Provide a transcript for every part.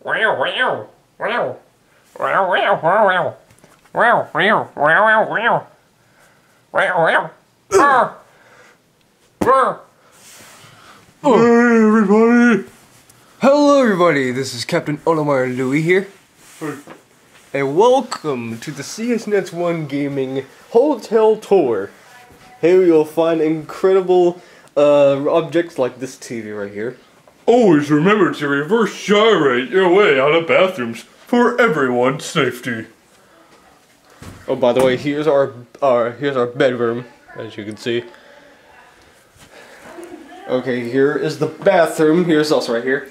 Wow, wow, wow. Wow, wow, wow, wow. Wow, wow, wow, wow, wow. Wow, wow. Ah. Ah. Hey everybody! Hello, everybody. This is Captain Olimar Louis here, and welcome to the CSNance1 Gaming Hotel Tour. Here you'll find incredible uh, objects like this TV right here. Always remember to reverse gyrate your way out of bathrooms for everyone's safety. Oh, by the way, here's our our here's our bedroom, as you can see. Okay, here is the bathroom. Here's also right here.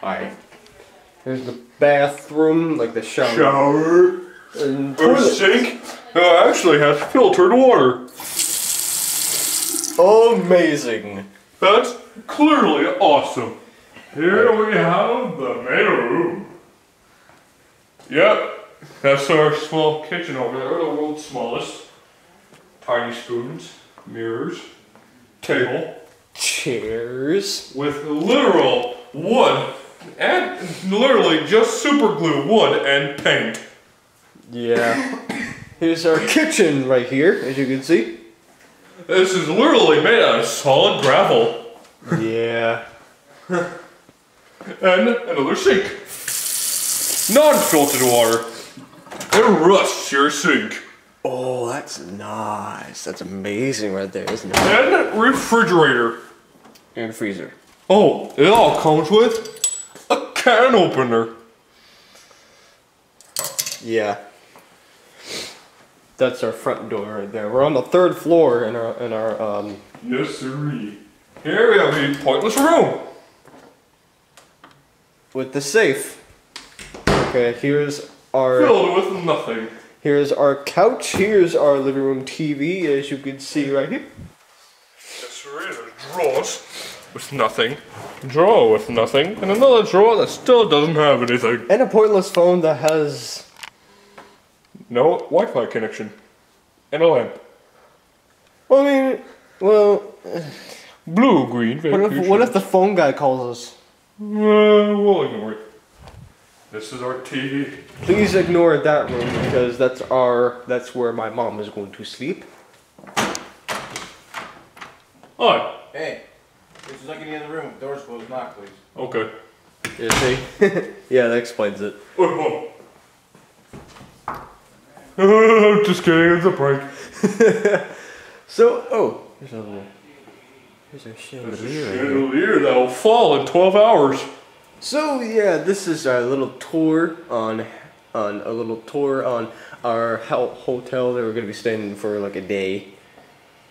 Alright. Here's the bathroom, like the shower. Shower. And toilet. sink uh, actually has filtered water. Amazing. That's clearly awesome. Here we have the main room. Yep, that's our small kitchen over there, the world's smallest. Tiny spoons, mirrors, table, Chairs. with literal wood and literally just super glue wood and paint. Yeah. Here's our kitchen right here, as you can see. This is literally made out of solid gravel Yeah. and another sink. Non-filtered water. It rusts your sink. Oh, that's nice. That's amazing right there, isn't it? And refrigerator. And freezer. Oh, it all comes with a can opener. Yeah. That's our front door right there. We're on the third floor in our in our um Yes, sirree. Here we have a pointless room. with the safe. Okay, here's our Filled with nothing. here's our couch. Here's our living room TV, as you can see right here. Yes, sirree. There's drawers with nothing. Drawer with nothing. And another drawer that still doesn't have anything. And a pointless phone that has No Wi-Fi connection. And a lamp. well, I mean, well, Blue, green, what if, what if the phone guy calls us? Uh, we'll ignore it. This is our TV. Please ignore that room because that's our that's where my mom is going to sleep. Hi. Hey, this is like any other room, doors closed, knock please. Okay. Yeah, see? yeah, that explains it. Oh, oh. Just kidding, it's a prank. So, oh, here's a little, here's a a chandelier. right here. chandelier that'll fall in 12 hours. So yeah, this is our little tour on, on a little tour on our hotel that we're gonna be staying in for like a day,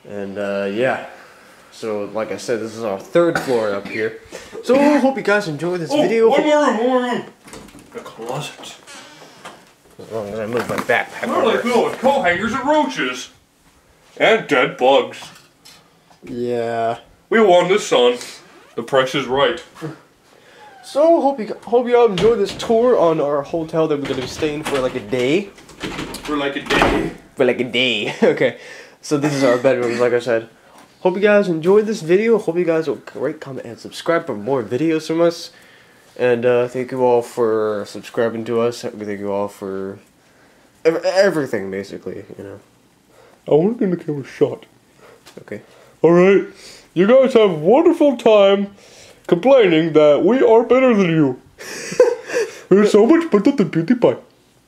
and uh, yeah. So like I said, this is our third floor up here. So I hope you guys enjoy this Oh, video. one more room, one more room. The closet. As long as I move my backpack They're like filled with coat hangers and roaches. And dead bugs. Yeah. We won this, son. The price is right. So hope you hope you all enjoy this tour on our hotel that we're gonna be staying for like a day. For like a day. For like a day. okay. So this is our bedrooms, like I said. Hope you guys enjoyed this video. Hope you guys will rate, comment, and subscribe for more videos from us. And uh, thank you all for subscribing to us. We thank you all for ev- everything, basically. You know. I want to get the camera shot. Okay. Alright. You guys have a wonderful time complaining that we are better than you. We're so much better than PewDiePie.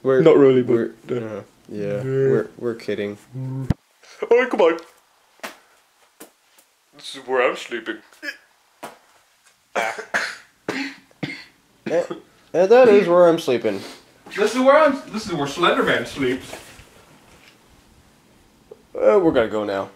We're Not really, We're, but. Uh, uh, yeah, we're we're kidding. Alright, come on. This is where I'm sleeping. And, and that is where I'm sleeping. This is where I'm. This is where Slenderman sleeps. Uh, we're gonna go now.